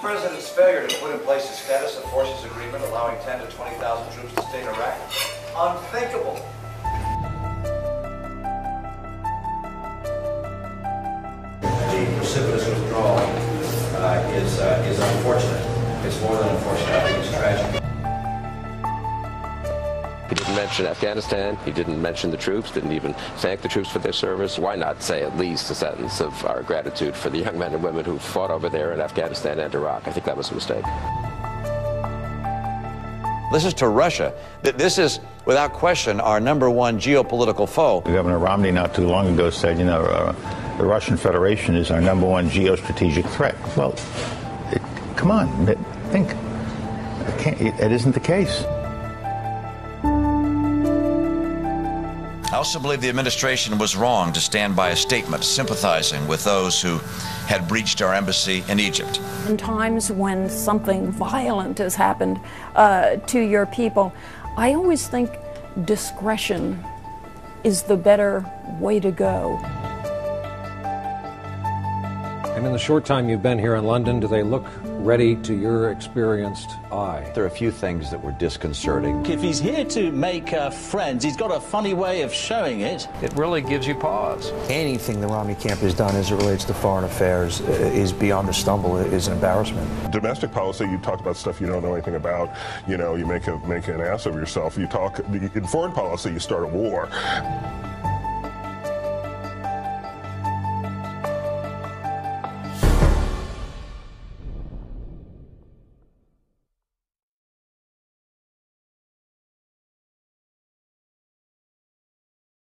President's failure to put in place a status of forces agreement allowing 10 to 20,000 troops to stay in Iraq, unthinkable. The precipitous withdrawal uh, is, uh, is unfortunate. It's more than unfortunate. I think it's tragic. He didn't mention Afghanistan. He didn't mention the troops, didn't even thank the troops for their service. Why not say at least a sentence of our gratitude for the young men and women who fought over there in Afghanistan and Iraq? I think that was a mistake. This is to Russia. This is, without question, our number one geopolitical foe. Governor Romney not too long ago said, you know, uh, the Russian Federation is our number one geostrategic threat. Well, it, come on, think. It, it isn't the case. I also believe the administration was wrong to stand by a statement sympathizing with those who had breached our embassy in Egypt. In times when something violent has happened uh, to your people, I always think discretion is the better way to go. And in the short time you've been here in London, do they look ready to your experienced eye? There are a few things that were disconcerting. If he's here to make uh, friends, he's got a funny way of showing it. It really gives you pause. Anything the Romney camp has done as it relates to foreign affairs uh, is beyond the stumble, it is an embarrassment. Domestic policy, you talk about stuff you don't know anything about. You know, you make a make an ass of yourself. You talk in foreign policy, you start a war.